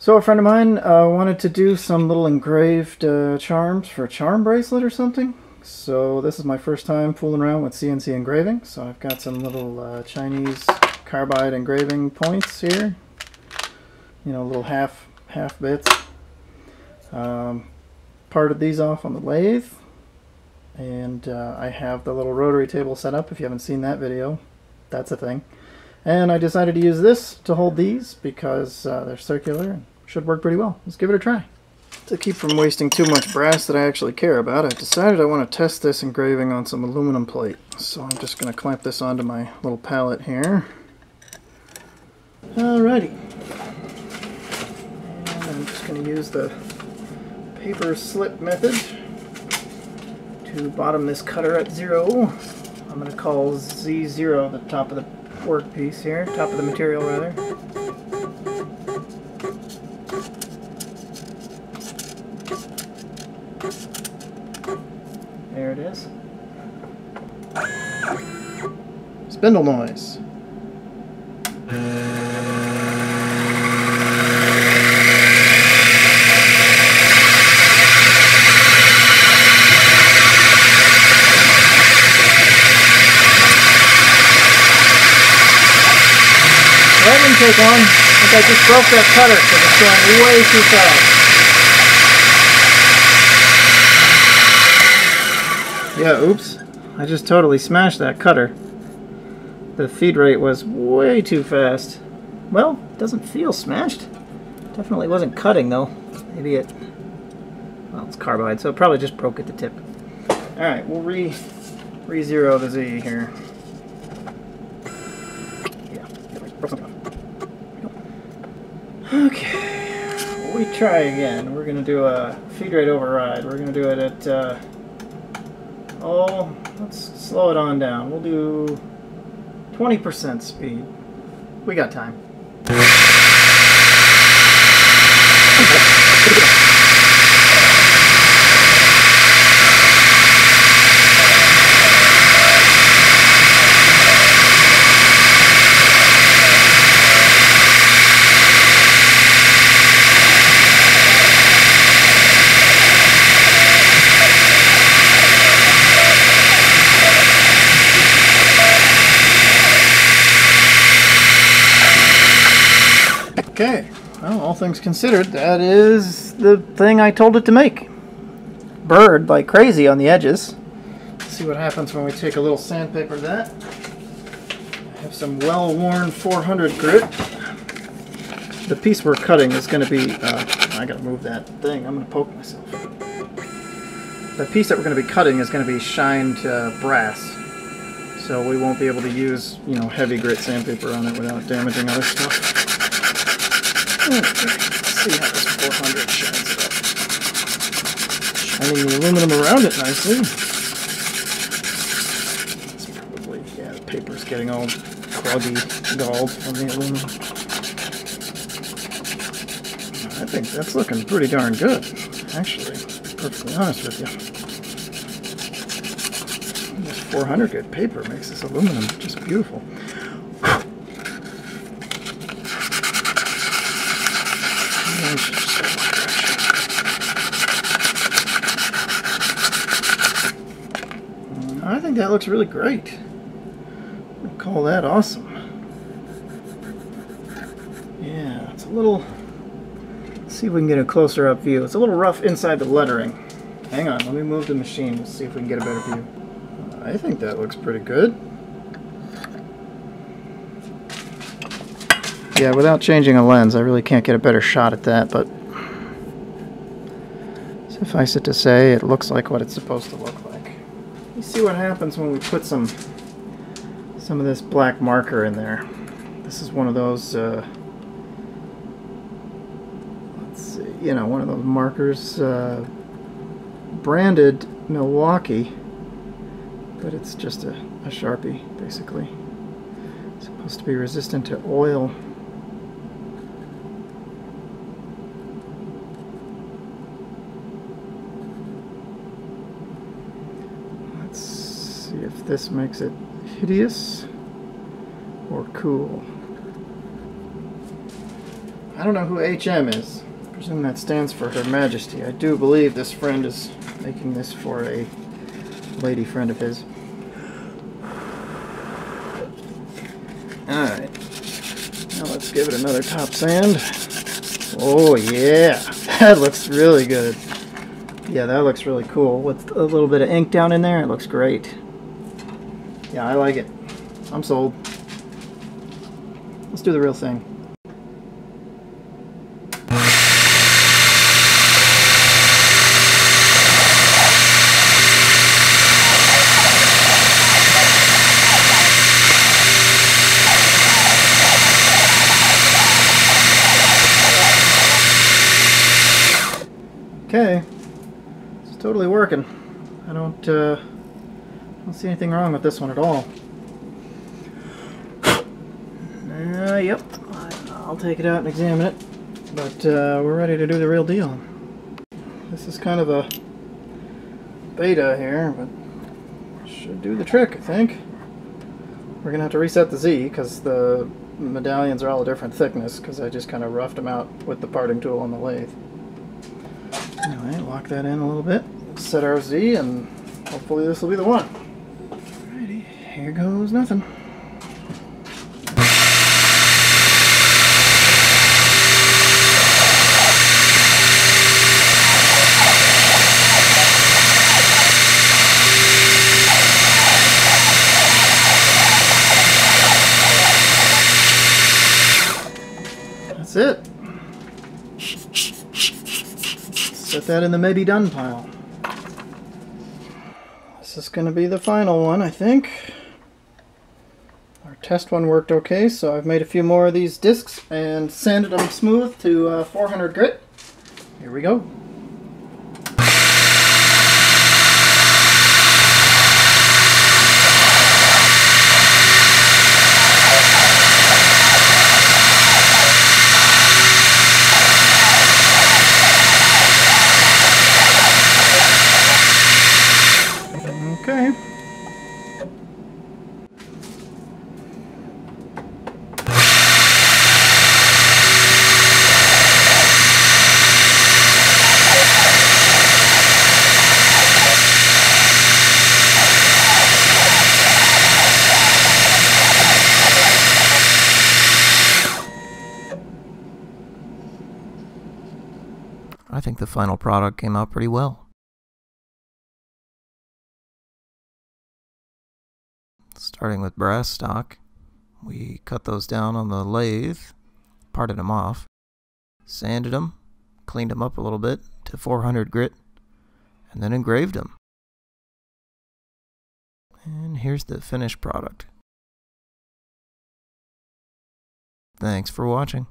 So a friend of mine uh, wanted to do some little engraved uh, charms for a charm bracelet or something. So this is my first time fooling around with CNC engraving. So I've got some little uh, Chinese carbide engraving points here. You know, little half half bits. Um, parted these off on the lathe. And uh, I have the little rotary table set up. If you haven't seen that video, that's a thing. And I decided to use this to hold these because uh, they're circular and should work pretty well. Let's give it a try. To keep from wasting too much brass that I actually care about, I decided I want to test this engraving on some aluminum plate. So I'm just going to clamp this onto my little pallet here. Alrighty. And I'm just going to use the paper slip method to bottom this cutter at zero. I'm going to call Z0 the top of the workpiece here, top of the material rather. There it is. Spindle noise. That didn't take long. I think I just broke that cutter because it's going way too fast. Yeah, oops. I just totally smashed that cutter. The feed rate was way too fast. Well, it doesn't feel smashed. Definitely wasn't cutting though. Maybe it... Well, it's carbide, so it probably just broke at the tip. Alright, we'll re... Re-zero the Z here. Yeah, broke something off. Okay, we try again. We're gonna do a feed rate override. We're gonna do it at, uh, oh, let's slow it on down. We'll do 20% speed. We got time. Okay, well, all things considered, that is the thing I told it to make. Burred like crazy on the edges. Let's see what happens when we take a little sandpaper to that. I have some well-worn 400 grit. The piece we're cutting is going to be, uh, I gotta move that thing, I'm going to poke myself. The piece that we're going to be cutting is going to be shined uh, brass. So we won't be able to use, you know, heavy grit sandpaper on it without damaging other stuff. See how this 400 shines it up. Shining the aluminum around it nicely. It's probably, yeah, the paper's getting all cruggy, dulled from the aluminum. I think that's looking pretty darn good, actually, perfectly honest with you. This 400 grit paper makes this aluminum just beautiful. I think that looks really great. I call that awesome. Yeah, it's a little. Let's see if we can get a closer up view. It's a little rough inside the lettering. Hang on, let me move the machine. Let's see if we can get a better view. I think that looks pretty good. Yeah, without changing a lens, I really can't get a better shot at that, but suffice it to say, it looks like what it's supposed to look like. You see what happens when we put some some of this black marker in there. This is one of those, uh, let's see, you know, one of those markers uh, branded Milwaukee, but it's just a, a Sharpie, basically. It's supposed to be resistant to oil. Let's see if this makes it hideous or cool. I don't know who HM is. I presume that stands for Her Majesty. I do believe this friend is making this for a lady friend of his. Alright. Now let's give it another top sand. Oh yeah, that looks really good. Yeah, that looks really cool. With a little bit of ink down in there, it looks great. Yeah, I like it. I'm sold. Let's do the real thing. Okay, it's totally working. I don't, uh, don't see anything wrong with this one at all. Uh, yep, I'll take it out and examine it, but uh, we're ready to do the real deal. This is kind of a beta here, but should do the trick, I think. We're gonna have to reset the Z because the medallions are all a different thickness because I just kind of roughed them out with the parting tool on the lathe. Anyway, lock that in a little bit, set our Z, and hopefully this will be the one. Here goes nothing. That's it. Set that in the maybe done pile. This is going to be the final one, I think. Test one worked okay, so I've made a few more of these discs and sanded them smooth to uh, 400 grit. Here we go. Okay. I think the final product came out pretty well. Starting with brass stock, we cut those down on the lathe, parted them off, sanded them, cleaned them up a little bit to 400 grit, and then engraved them. And here's the finished product. Thanks for watching.